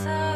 So.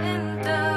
indah